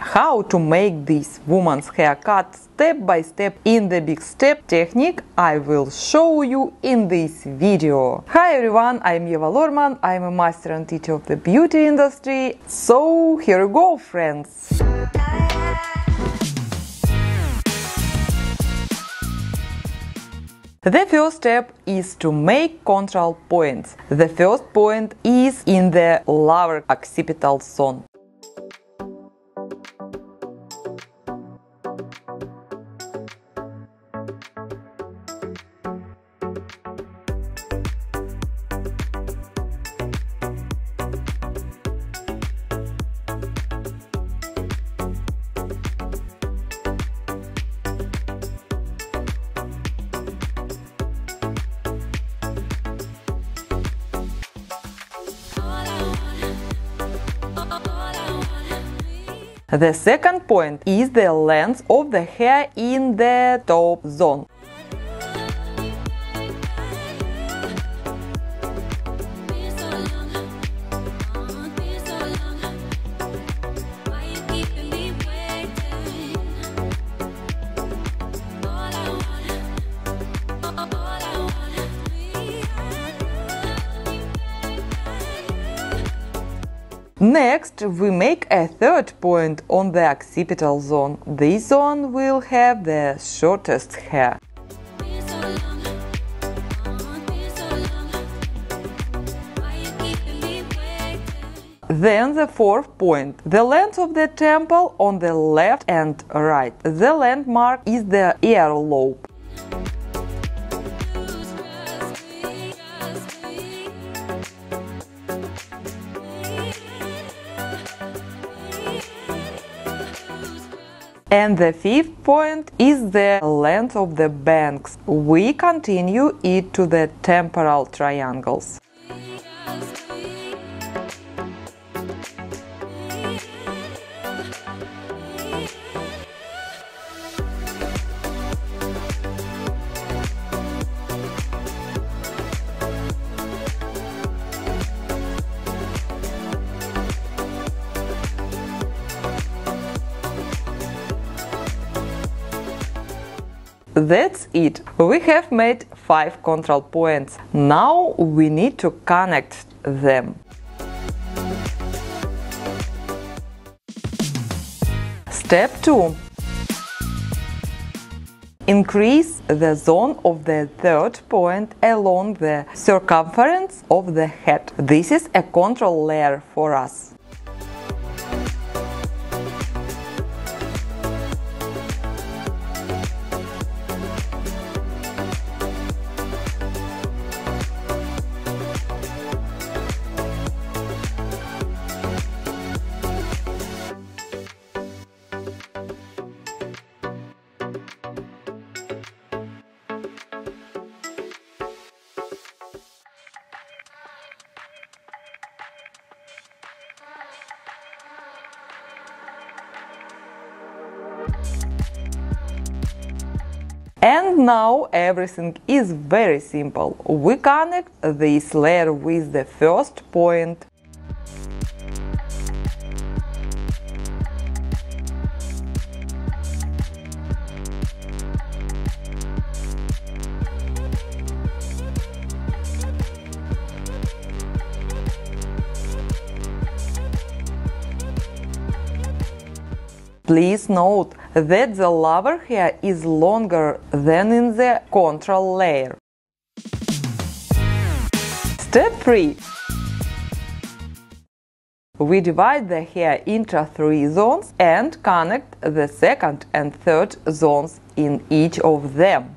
how to make this woman's haircut step by step in the big step technique I will show you in this video. Hi everyone, I'm Eva Lorman, I'm a master and teacher of the beauty industry. So here we go friends. The first step is to make control points. The first point is in the lower occipital zone. The second point is the length of the hair in the top zone. Next, we make a third point on the occipital zone. This zone will have the shortest hair. Then the fourth point, the length of the temple on the left and right. The landmark is the earlobe. And the fifth point is the length of the bangs. We continue it to the temporal triangles. That's it. We have made 5 control points. Now we need to connect them. Step 2. Increase the zone of the third point along the circumference of the head. This is a control layer for us. And now everything is very simple. We connect this layer with the first point Please note that the lower hair is longer than in the control layer. Step 3. We divide the hair into three zones and connect the second and third zones in each of them.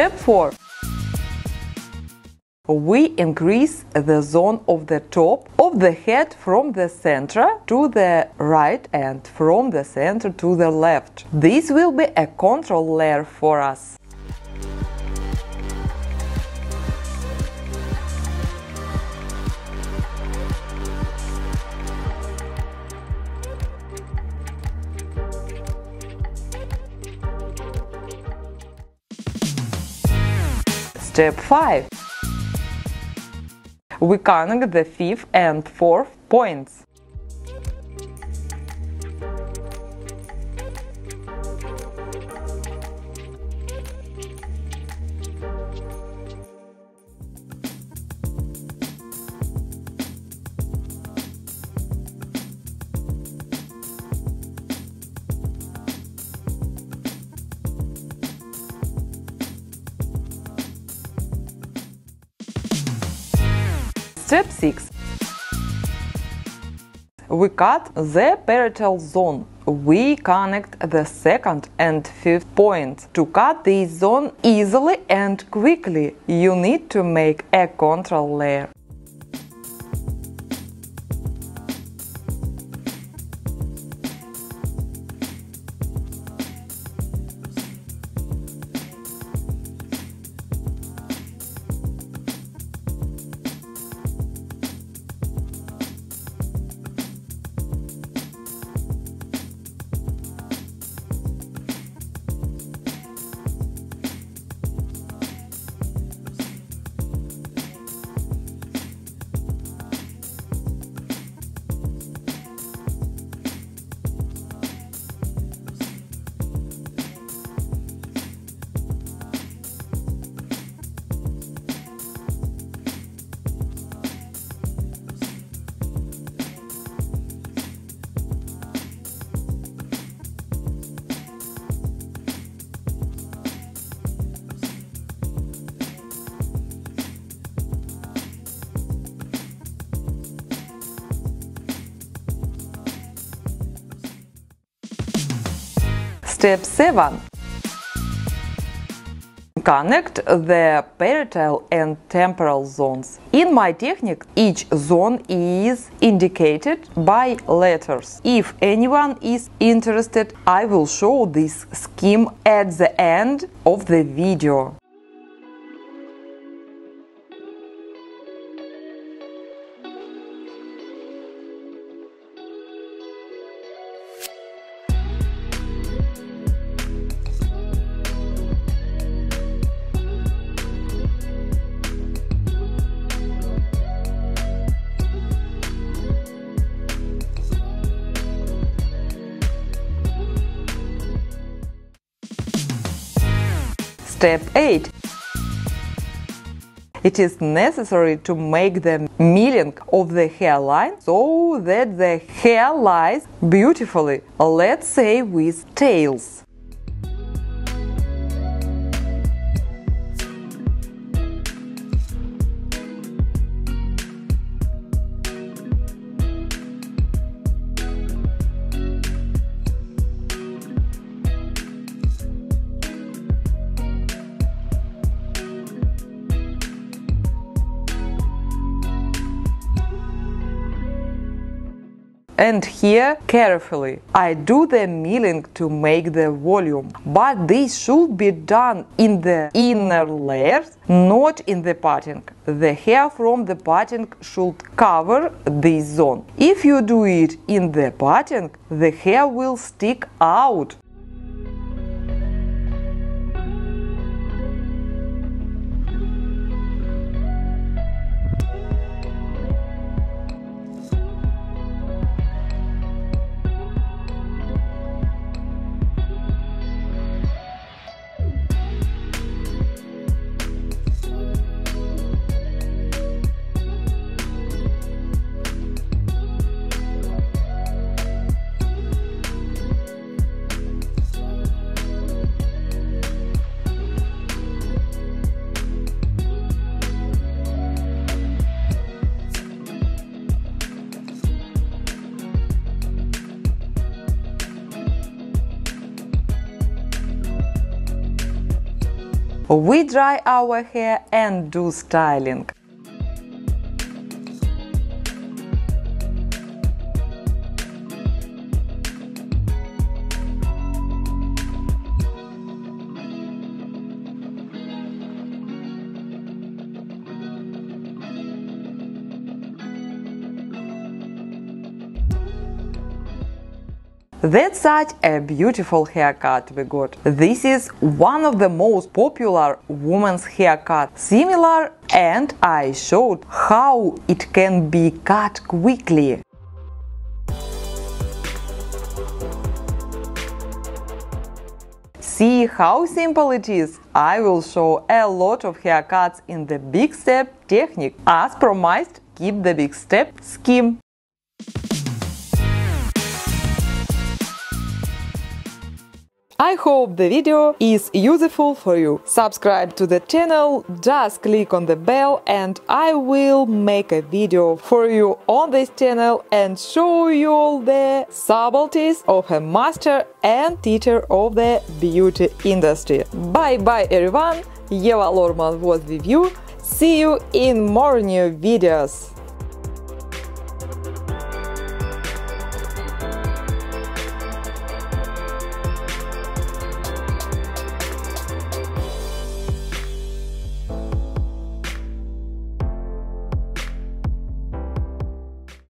Step 4 we increase the zone of the top of the head from the center to the right and from the center to the left. This will be a control layer for us. Step 5. We connect the fifth and fourth points. Step 6. We cut the parietal zone. We connect the second and fifth points. To cut this zone easily and quickly, you need to make a control layer. Step 7. Connect the parietal and temporal zones. In my technique, each zone is indicated by letters. If anyone is interested, I will show this scheme at the end of the video. Step 8. It is necessary to make the milling of the hairline so that the hair lies beautifully, let's say with tails. And here carefully. I do the milling to make the volume, but this should be done in the inner layers, not in the parting. The hair from the parting should cover this zone. If you do it in the parting, the hair will stick out. We dry our hair and do styling. That's such a beautiful haircut we got. This is one of the most popular women's haircut. Similar and I showed how it can be cut quickly. See how simple it is? I will show a lot of haircuts in the Big Step technique. As promised, keep the Big Step scheme. I hope the video is useful for you. Subscribe to the channel, just click on the bell and I will make a video for you on this channel and show you all the subtleties of a master and teacher of the beauty industry. Bye bye everyone, Eva Lorman was with you. See you in more new videos.